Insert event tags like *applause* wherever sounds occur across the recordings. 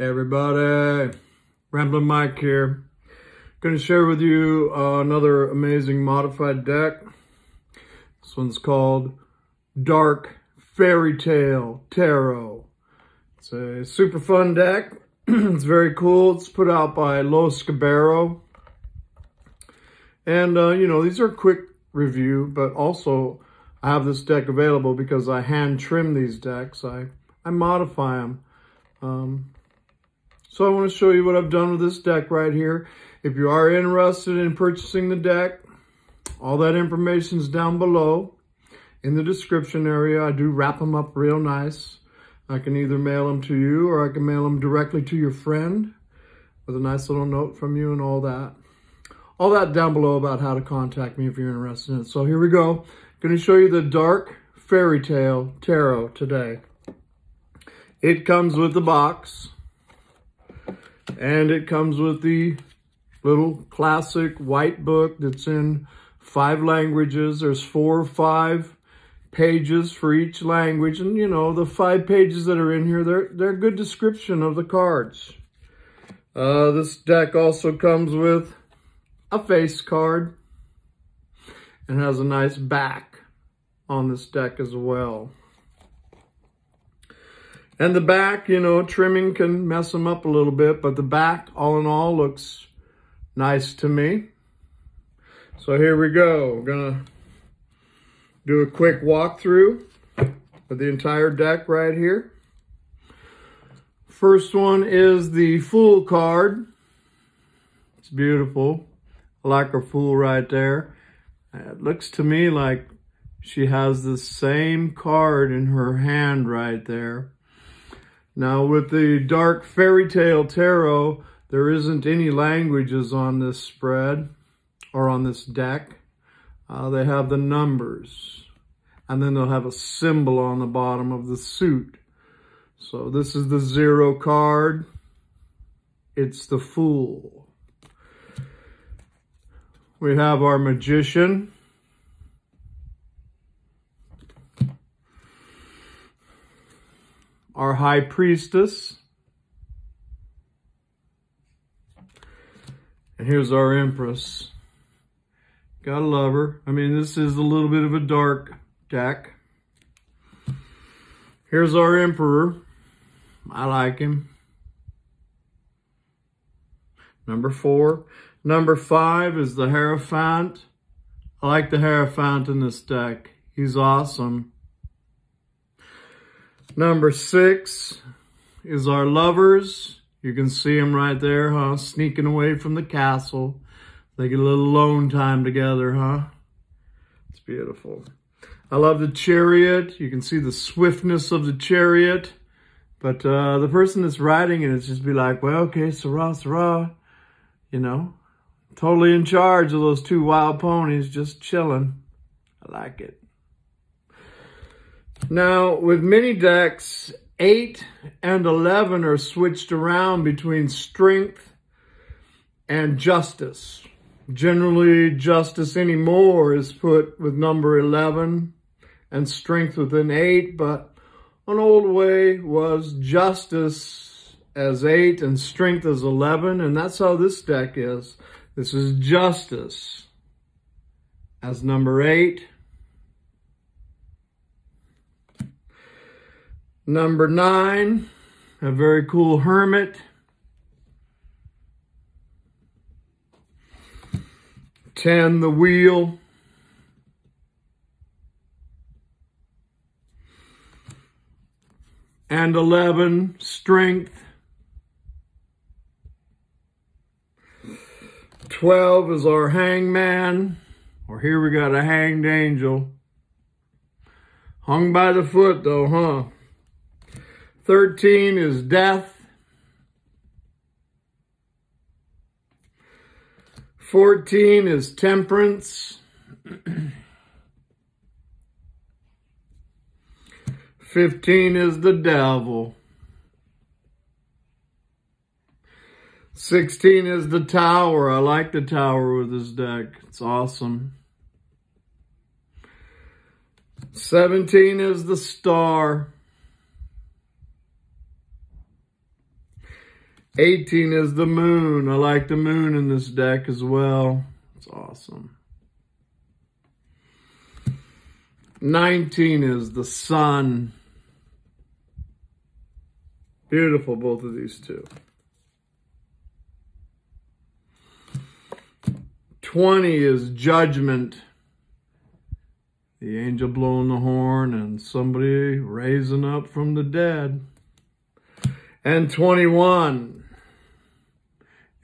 everybody, Ramblin' Mike here. Going to share with you uh, another amazing modified deck. This one's called Dark Fairy Tale Tarot. It's a super fun deck. *clears throat* it's very cool. It's put out by Lo Scarabeo. And, uh, you know, these are quick review, but also I have this deck available because I hand trim these decks. I, I modify them. Um, so I want to show you what I've done with this deck right here. If you are interested in purchasing the deck, all that information is down below in the description area. I do wrap them up real nice. I can either mail them to you or I can mail them directly to your friend with a nice little note from you and all that. All that down below about how to contact me if you're interested in it. So here we go. Going to show you the Dark Fairy Tale Tarot today. It comes with the box. And it comes with the little classic white book that's in five languages. There's four or five pages for each language. And, you know, the five pages that are in here, they're, they're a good description of the cards. Uh, this deck also comes with a face card and has a nice back on this deck as well. And the back, you know, trimming can mess them up a little bit, but the back, all in all, looks nice to me. So here we go. Gonna do a quick walkthrough of the entire deck right here. First one is the Fool card. It's beautiful. I like her Fool right there. It looks to me like she has the same card in her hand right there. Now with the Dark Fairy Tale Tarot, there isn't any languages on this spread or on this deck. Uh, they have the numbers and then they'll have a symbol on the bottom of the suit. So this is the zero card. It's the Fool. We have our Magician. Our high priestess. And here's our empress. Gotta love her. I mean, this is a little bit of a dark deck. Here's our emperor. I like him. Number four. Number five is the Hierophant. I like the Hierophant in this deck. He's awesome. Number six is our lovers. You can see them right there, huh? Sneaking away from the castle. They get a little alone time together, huh? It's beautiful. I love the chariot. You can see the swiftness of the chariot. But uh, the person that's riding it is just be like, well, okay, Sarah, Sarah, you know, totally in charge of those two wild ponies just chilling. I like it. Now, with mini decks, 8 and 11 are switched around between strength and justice. Generally, justice anymore is put with number 11 and strength within 8, but an old way was justice as 8 and strength as 11, and that's how this deck is. This is justice as number 8 Number nine, a very cool hermit. Ten, the wheel. And 11, strength. 12 is our hangman, or here we got a hanged angel. Hung by the foot though, huh? 13 is death. 14 is temperance. *clears throat* 15 is the devil. 16 is the tower. I like the tower with this deck. It's awesome. 17 is the star. 18 is the moon. I like the moon in this deck as well. It's awesome. 19 is the sun. Beautiful, both of these two. 20 is judgment. The angel blowing the horn and somebody raising up from the dead. And 21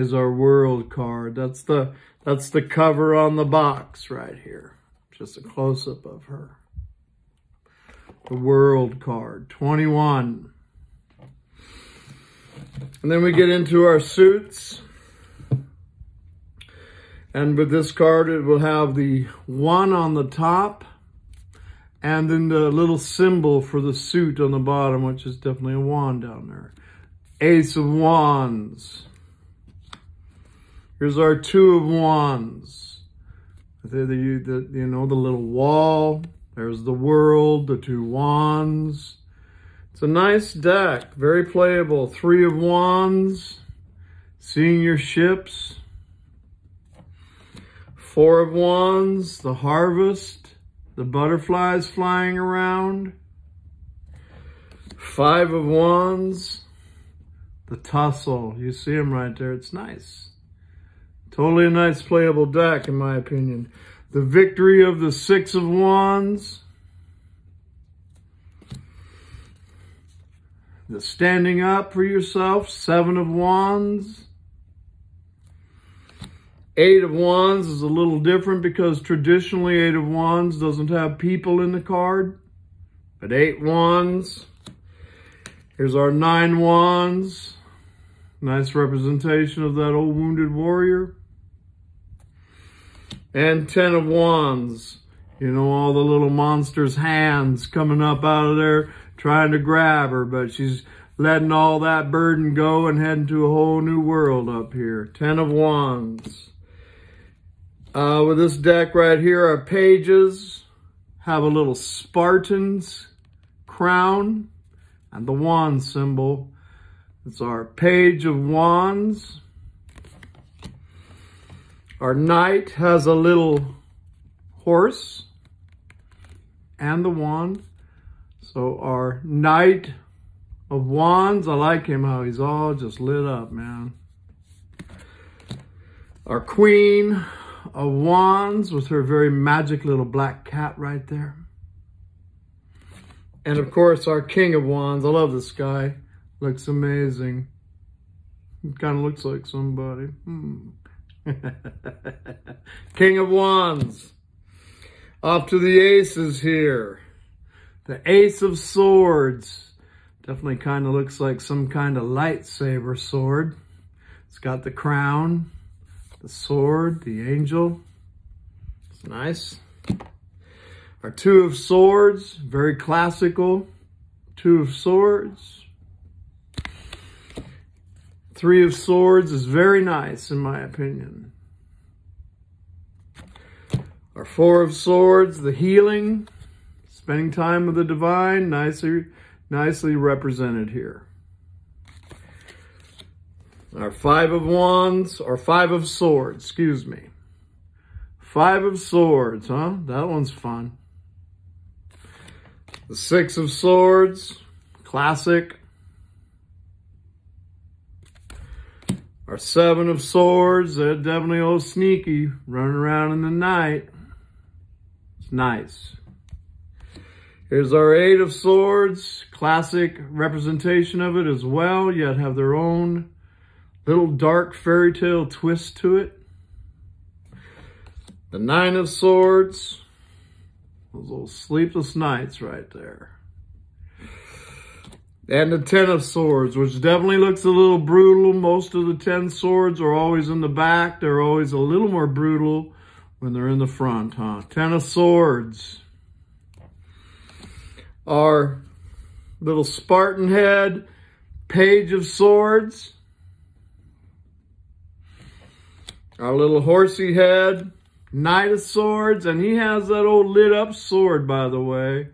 is our world card. That's the that's the cover on the box right here. Just a close-up of her. The world card, 21. And then we get into our suits. And with this card, it will have the one on the top and then the little symbol for the suit on the bottom, which is definitely a wand down there. Ace of Wands. Here's our Two of Wands. The, the, the, you know, the little wall. There's the world, the two wands. It's a nice deck, very playable. Three of Wands, seeing your ships. Four of Wands, the harvest, the butterflies flying around. Five of Wands, the tussle. You see them right there. It's nice. Totally a nice playable deck, in my opinion. The victory of the Six of Wands. The standing up for yourself, Seven of Wands. Eight of Wands is a little different because traditionally Eight of Wands doesn't have people in the card. But Eight Wands. Here's our Nine Wands. Nice representation of that old wounded warrior. And Ten of Wands. You know, all the little monster's hands coming up out of there trying to grab her, but she's letting all that burden go and heading to a whole new world up here. Ten of Wands. Uh, with this deck right here, our pages have a little Spartan's crown and the wand symbol. It's our page of wands. Our knight has a little horse and the wand. So our knight of wands, I like him how he's all just lit up, man. Our queen of wands with her very magic little black cat right there. And of course, our king of wands. I love this guy. Looks amazing. Kind of looks like somebody. Hmm. *laughs* king of wands. Off to the aces here. The ace of swords. Definitely kind of looks like some kind of lightsaber sword. It's got the crown the sword, the angel. It's nice. Our two of swords, very classical. Two of swords. Three of swords is very nice in my opinion. Our four of swords, the healing, spending time with the divine, nicely, nicely represented here. Our five of wands, or five of swords, excuse me. Five of swords, huh? That one's fun. The six of swords, classic. Our seven of swords, they're definitely old sneaky, running around in the night. It's nice. Here's our eight of swords, classic representation of it as well, yet have their own little dark fairy tale twist to it. The Nine of Swords, those little sleepless nights right there. And the Ten of Swords, which definitely looks a little brutal. Most of the Ten Swords are always in the back. They're always a little more brutal when they're in the front, huh? Ten of Swords. Our little Spartan head, Page of Swords. Our little horsey head, Knight of Swords, and he has that old lit up sword, by the way.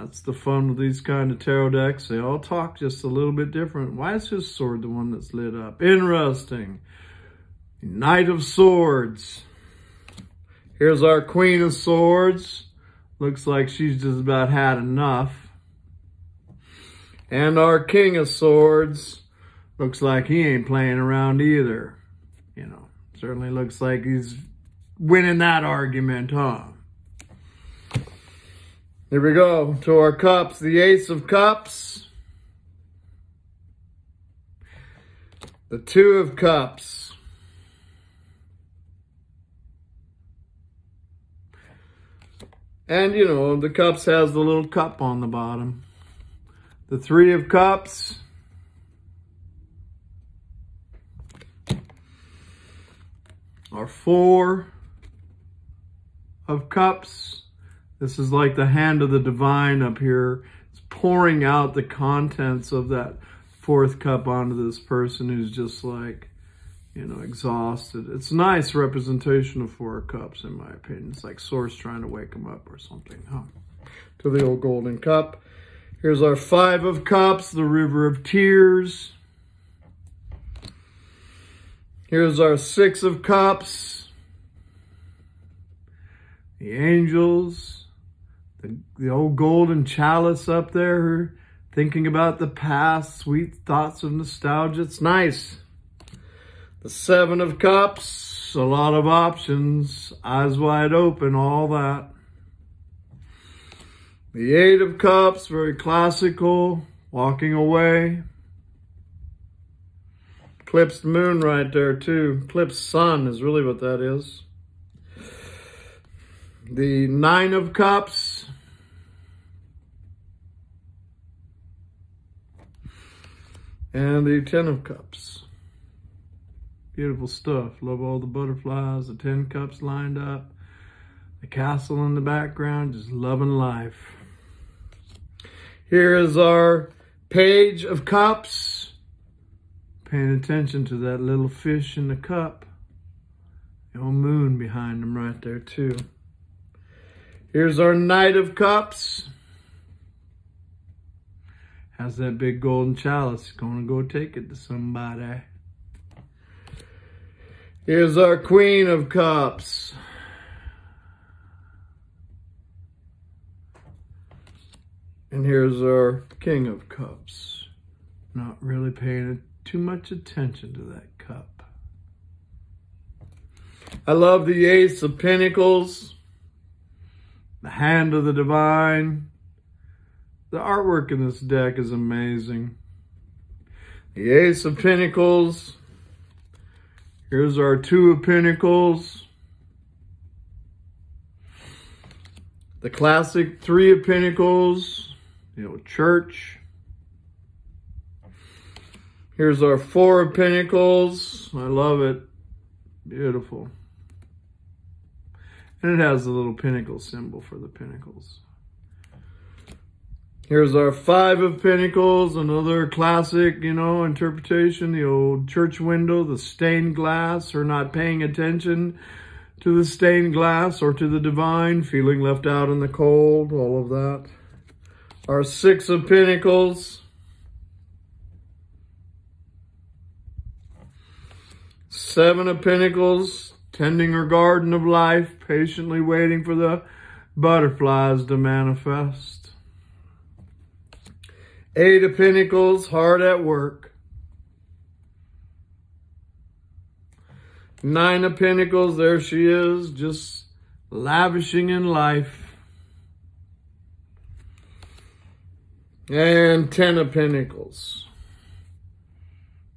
That's the fun with these kind of tarot decks. They all talk just a little bit different. Why is his sword the one that's lit up? Interesting. Knight of Swords. Here's our Queen of Swords. Looks like she's just about had enough. And our King of Swords. Looks like he ain't playing around either. You know, certainly looks like he's winning that argument, huh? Here we go to our cups. The Ace of Cups. The Two of Cups. And, you know, the cups has the little cup on the bottom. The three of cups. Our four of cups. This is like the hand of the divine up here. It's pouring out the contents of that fourth cup onto this person who's just like, you know, exhausted. It's a nice representation of Four Cups, in my opinion. It's like Source trying to wake them up or something, huh? To the old Golden Cup. Here's our Five of Cups, the River of Tears. Here's our Six of Cups. The Angels. The, the old Golden Chalice up there, thinking about the past, sweet thoughts of nostalgia. It's nice. The Seven of Cups, a lot of options, eyes wide open, all that. The Eight of Cups, very classical, walking away. Eclipsed moon right there too. Eclipsed sun is really what that is. The Nine of Cups. And the Ten of Cups. Beautiful stuff. Love all the butterflies, the 10 cups lined up, the castle in the background, just loving life. Here is our page of cups. Paying attention to that little fish in the cup. The old moon behind them right there too. Here's our Knight of Cups. Has that big golden chalice. Gonna go take it to somebody. Here's our Queen of Cups. And here's our King of Cups. Not really paying too much attention to that cup. I love the Ace of Pentacles, the Hand of the Divine. The artwork in this deck is amazing. The Ace of Pentacles, Here's our two of pentacles. The classic three of pentacles, you know, church. Here's our four of pentacles. I love it. Beautiful. And it has the little pinnacle symbol for the pentacles. Here's our Five of Pentacles, another classic, you know, interpretation. The old church window, the stained glass, or not paying attention to the stained glass or to the divine, feeling left out in the cold, all of that. Our Six of Pentacles. Seven of Pentacles, tending her garden of life, patiently waiting for the butterflies to manifest. Eight of Pentacles, hard at work. Nine of Pentacles, there she is, just lavishing in life. And Ten of Pentacles.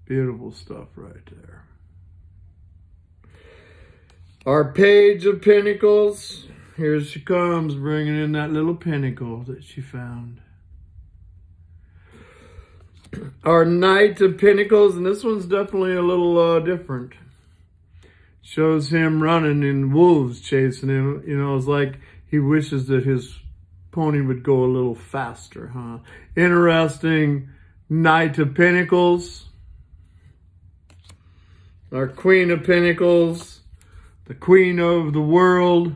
Beautiful stuff right there. Our Page of Pentacles. Here she comes, bringing in that little pentacle that she found *clears throat* our Knight of Pentacles, and this one's definitely a little uh, different. Shows him running and wolves chasing him. You know, it's like he wishes that his pony would go a little faster, huh? Interesting Knight of Pentacles. Our Queen of Pentacles. The Queen of the World.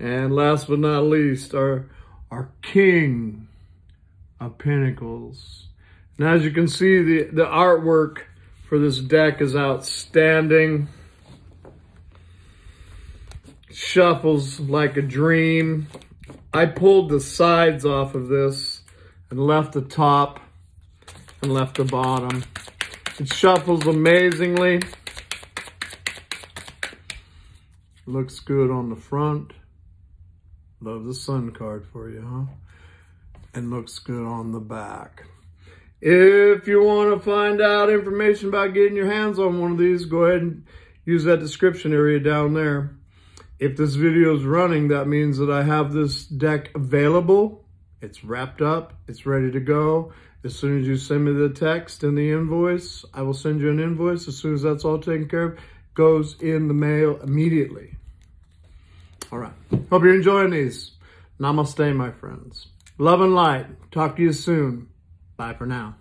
And last but not least, our, our king of pentacles. And as you can see, the, the artwork for this deck is outstanding. Shuffles like a dream. I pulled the sides off of this and left the top and left the bottom. It shuffles amazingly. Looks good on the front. Love the sun card for you, huh? And looks good on the back. If you want to find out information about getting your hands on one of these, go ahead and use that description area down there. If this video is running, that means that I have this deck available. It's wrapped up. It's ready to go. As soon as you send me the text and the invoice, I will send you an invoice. As soon as that's all taken care of, goes in the mail immediately. All right. Hope you're enjoying these. Namaste, my friends. Love and light. Talk to you soon. Bye for now.